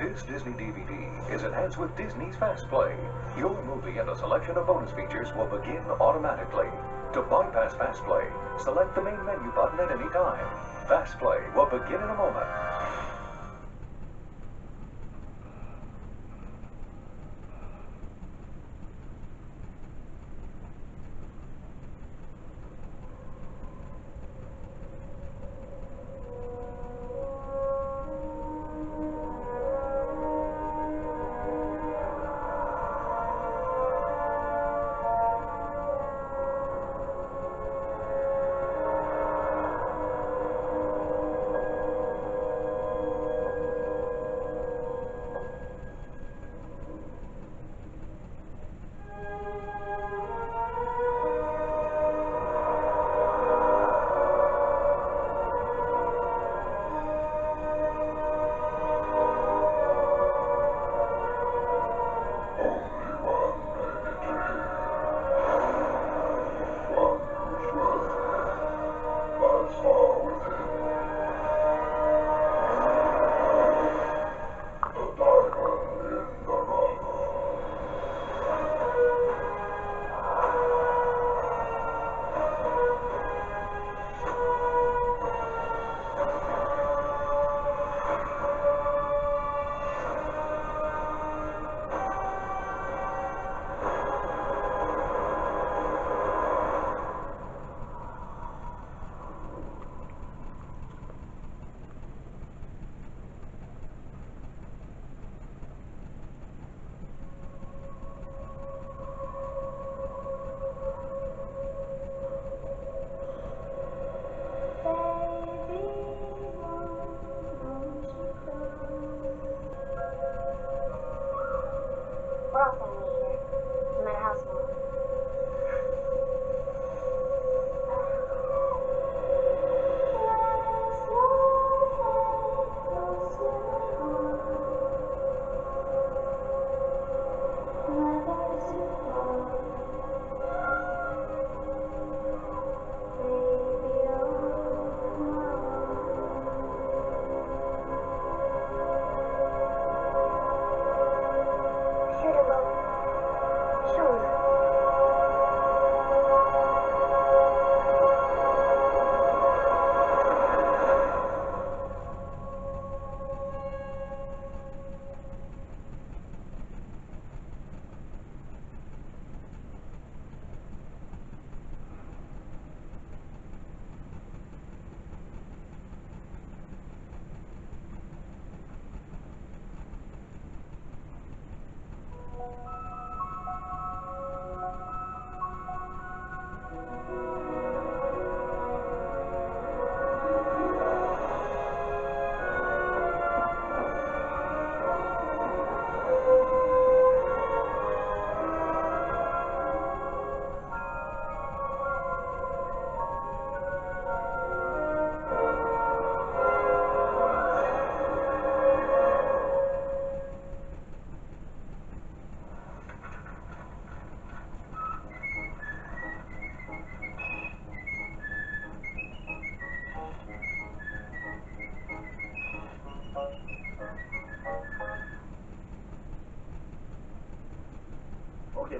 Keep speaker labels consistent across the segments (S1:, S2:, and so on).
S1: This Disney DVD is enhanced with Disney's Fast Play. Your movie and a selection of bonus features will begin automatically. To bypass Fast Play, select the main menu button at any time. Fast Play will begin in a moment.
S2: Próximo.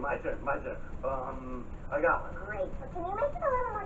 S2: My turn, my turn. Um, I got one.
S3: Great. Can you make it a little more